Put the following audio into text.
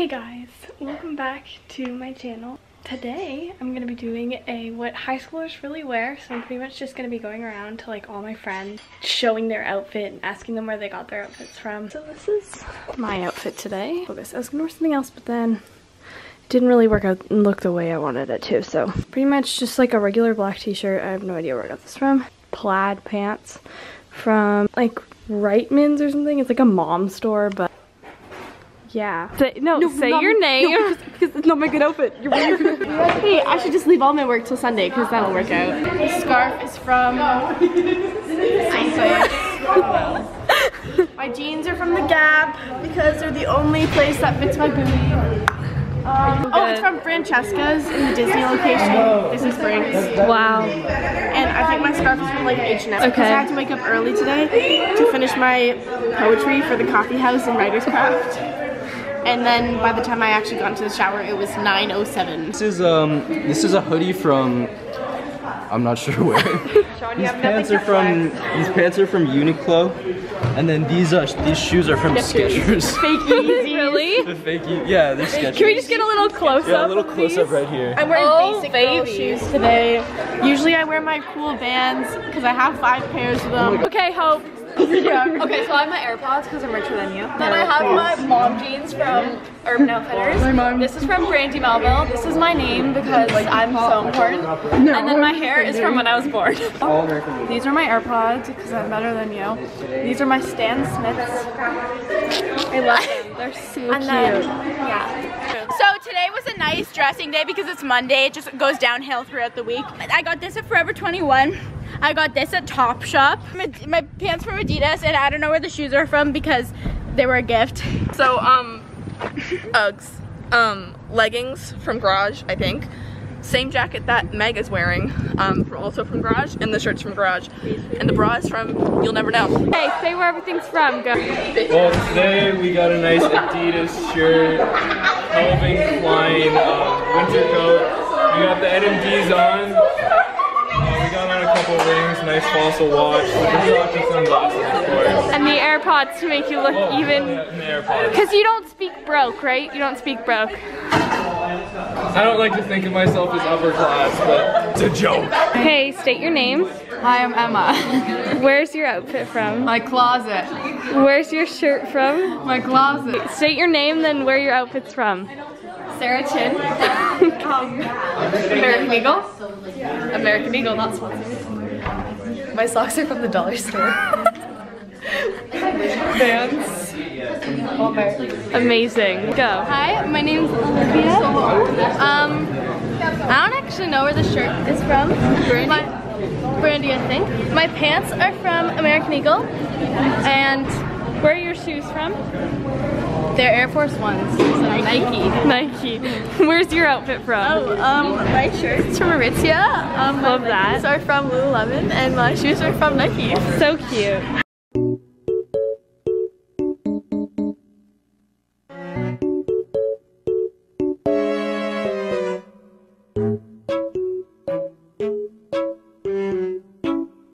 Hey guys, welcome back to my channel. Today I'm going to be doing a what high schoolers really wear, so I'm pretty much just going to be going around to like all my friends, showing their outfit and asking them where they got their outfits from. So this is my outfit today. Focus. I was going to wear something else, but then it didn't really work out and look the way I wanted it to, so pretty much just like a regular black t-shirt. I have no idea where I got this from. Plaid pants from like Reitmans or something. It's like a mom store, but yeah. Say, no, no, say your name. No, because, because, it's not my good outfit. You're wearing Hey, I should just leave all my work till Sunday because that'll work out. This scarf is from My jeans are from the Gap because they're the only place that fits my booty. Um, oh, it's from Francesca's in the Disney location. This is Springs. Wow. And I think my scarf is from like H&M okay. because I had to wake up early today to finish my poetry for the coffee house in Writer's Craft. And then by the time I actually got into the shower, it was 9.07. This is um, this is a hoodie from I'm not sure where. Sean, these pants are from these pants are from Uniqlo, and then these uh these shoes are from Skechers. Fake Yeezys. really? The fake yeah, they're Skechers. Can we just get a little close-up, yeah, a little close up right here. I'm wearing oh, basic baby. shoes today. Usually I wear my cool Vans because I have five pairs of them. Oh okay, Hope. yeah. Okay, so I have my AirPods because I'm richer than you. Then I have my mom jeans from Urban Outfitters. My mom. This is from Brandy Melville. This is my name because I'm so important. No, and then my hair is from when I was born. These are my AirPods because I'm better than you. These are my Stan Smiths. I love them. They're so and cute. Then, yeah. So today was a nice dressing day because it's Monday. It just goes downhill throughout the week. I got this at Forever 21. I got this at Topshop. My, my pants from Adidas and I don't know where the shoes are from because they were a gift. So, um, Uggs. Um, leggings from Garage, I think. Same jacket that Meg is wearing, um, also from Garage, and the shirt's from Garage. And the bra is from You'll Never Know. Hey, say where everything's from, go. Well, today we got a nice Adidas shirt, Calvin Klein uh, winter coat. We got the NMDs on couple rings, nice fossil watch, the sunglasses, of course. And the AirPods to make you look oh, even. Because you don't speak broke, right? You don't speak broke. I don't like to think of myself as upper class, but it's a joke. Hey, state your name. Hi, I'm Emma. Where's your outfit from? My closet. Where's your shirt from? My closet. State your name, then where your outfit's from. Sarah Chin. um, American Eagle. American Eagle, not sponsored. My socks are from the dollar store. Vans. Amazing. Go. Hi, my name's Olivia. Um, I don't actually know where the shirt is from. Brandy. My, Brandy, I think. My pants are from American Eagle. And where are your shoes from? They're Air Force Ones. So Nike. Nike. Where's your outfit from? Oh, um, my shirt's from Aritzia. Um, Love that. These are from Lululemon, and my shoes are from Nike. So cute.